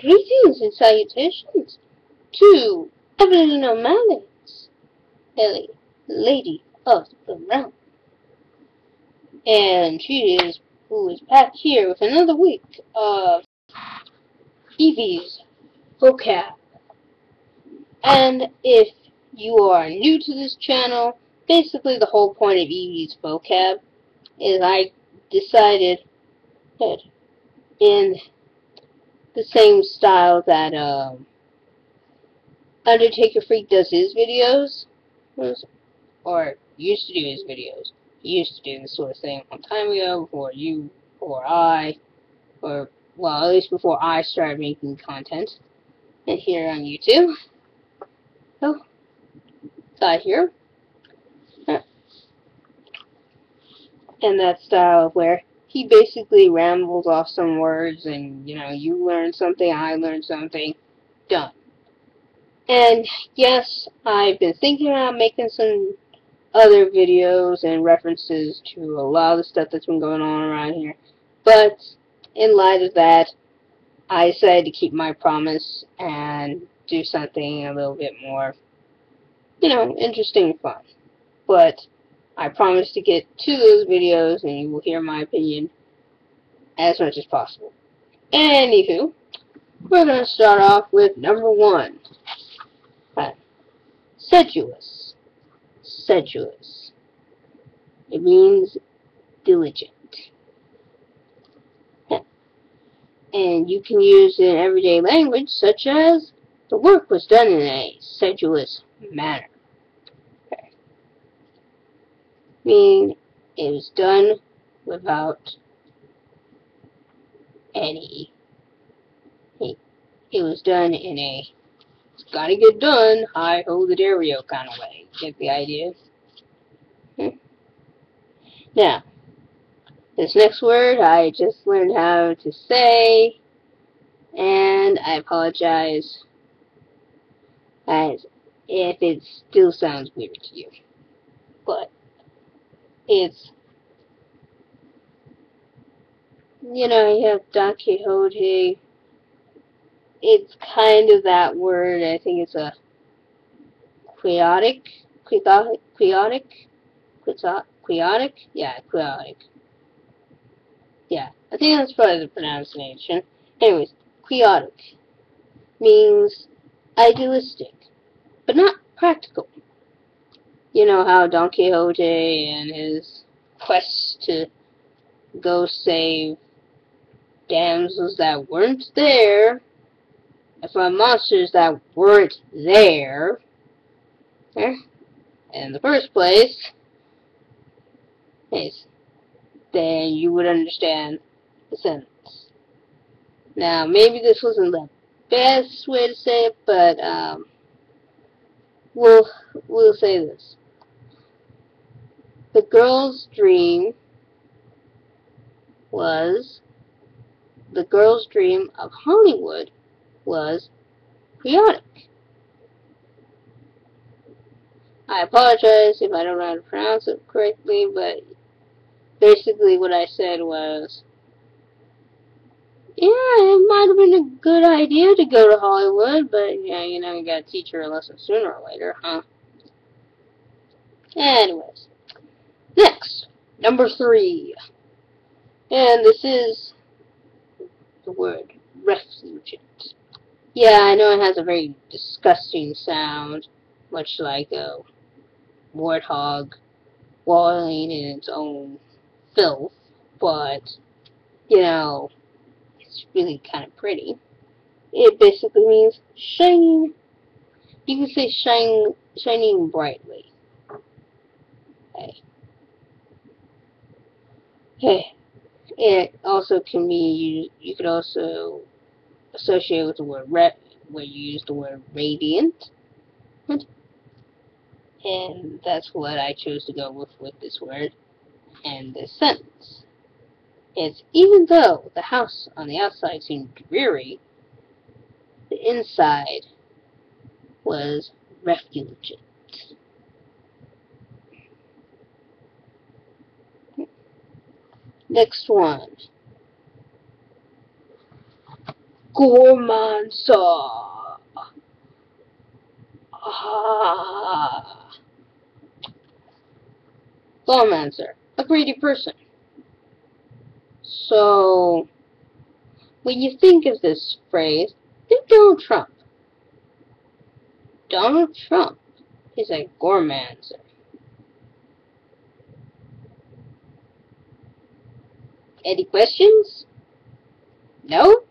Greetings and salutations to Eveleen O'Malley's Ellie, Lady of the Realm. And she is who is back here with another week of Evie's vocab. And if you are new to this channel, basically the whole point of Evie's vocab is I decided that in the same style that um, Undertaker Freak does his videos, or used to do his videos. He used to do this sort of thing a long time ago before you or I, or well, at least before I started making content and here on YouTube. So, side here. And that style of where he basically rambles off some words and, you know, you learn something, I learn something, done. And yes, I've been thinking about making some other videos and references to a lot of the stuff that's been going on around here. But in light of that, I decided to keep my promise and do something a little bit more, you know, interesting and fun. But I promise to get to those videos and you will hear my opinion as much as possible. Anywho, we're going to start off with number one. Sedulous. Sedulous. It means diligent. And you can use it in everyday language such as the work was done in a sedulous manner. Meaning it was done without any it was done in a it's gotta get done hi ho the Dario kind of way get the idea hmm. now this next word I just learned how to say and I apologize as if it still sounds weird to you but it's you know, you have Don Quixote. It's kind of that word. I think it's a quixotic, quixotic, quixotic, yeah, quixotic. Yeah, I think that's probably the pronunciation. Anyways, quixotic means idealistic, but not practical you know how Don Quixote and his quest to go save damsels that weren't there, from monsters that weren't there, eh, in the first place, then you would understand the sentence. Now, maybe this wasn't the best way to say it, but um, we'll we'll say this. The girl's dream was the girl's dream of Hollywood was chaotic. I apologize if I don't know how to pronounce it correctly, but basically what I said was, yeah, it might have been a good idea to go to Hollywood, but yeah, you know, you gotta teach her a lesson sooner or later, huh? Anyways. Next, number three. And this is the word refulgent. Yeah, I know it has a very disgusting sound, much like a warthog wallowing in its own filth, but, you know, it's really kind of pretty. It basically means shining. You can say shine, shining brightly. Okay. Okay. It also can be used, you could also associate with the word re where you use the word radiant. And that's what I chose to go with with this word and this sentence. It's even though the house on the outside seemed dreary, the inside was refulgent. Next one. Gormandizer. Ah. Gormandizer, a greedy person. So, when you think of this phrase, think Donald Trump. Donald Trump is a gormandizer. Any questions? No?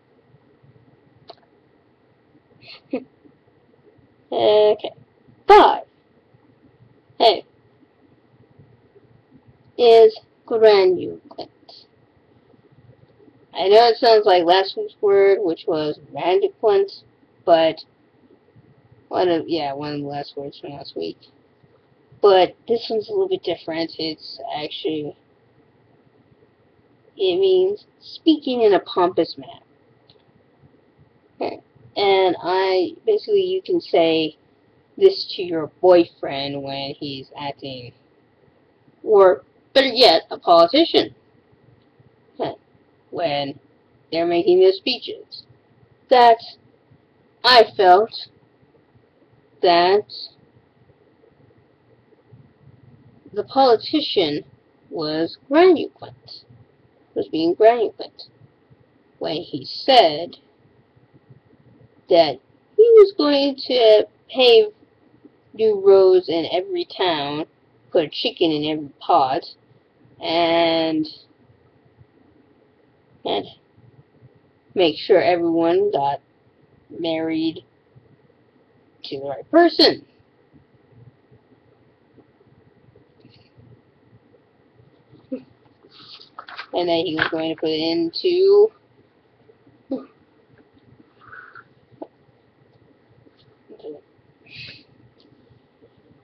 okay. Five. Hey. Is granulant. I know it sounds like last week's word, which was grandiloquent, but one of yeah, one of the last words from last week. But this one's a little bit different. It's actually it means speaking in a pompous manner. And I basically you can say this to your boyfriend when he's acting or better yet, a politician. When they're making their speeches. That I felt that the politician was grandiloquent, was being grandiloquent, when he said that he was going to pave new roads in every town, put a chicken in every pot, and and make sure everyone got married to the right person. And then he was going to put it into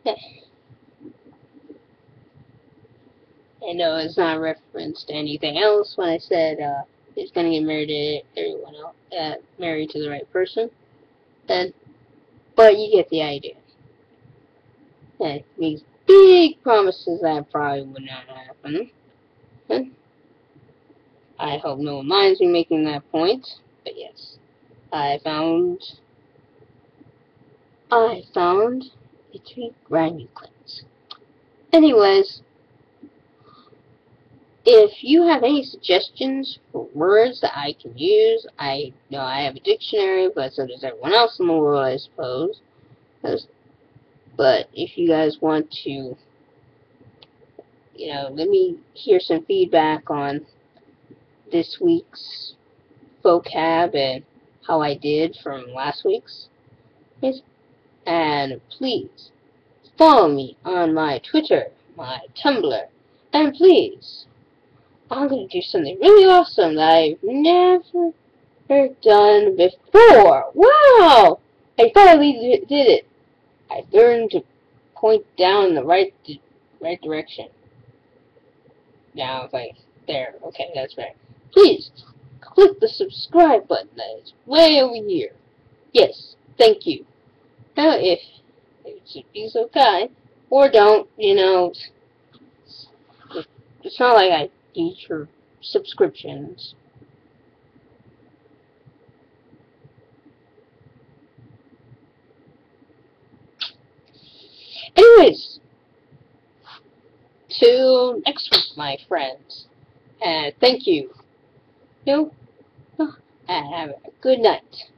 I know it's not referenced to anything else when I said uh, he's gonna get married to everyone else, uh, married to the right person. But you get the idea. Makes big promises that probably would not happen. I hope no one minds me making that point. But yes, I found I found to be grandiloquent. Anyways, if you have any suggestions for words that I can use, I know I have a dictionary, but so does everyone else in the world, I suppose. But if you guys want to, you know, let me hear some feedback on this week's vocab and how I did from last week's. And please follow me on my Twitter, my Tumblr, and please I'm going to do something really awesome that I've never done before. Wow! I finally did it. I learned to point down the right right direction. Now it's like, there. Okay, that's right. Please, click the subscribe button that is way over here. Yes, thank you. Now, if it should be so kind, or don't, you know, it's not like I future subscriptions. Anyways, till next week, my friends. And thank you. You know, ah, have a good night.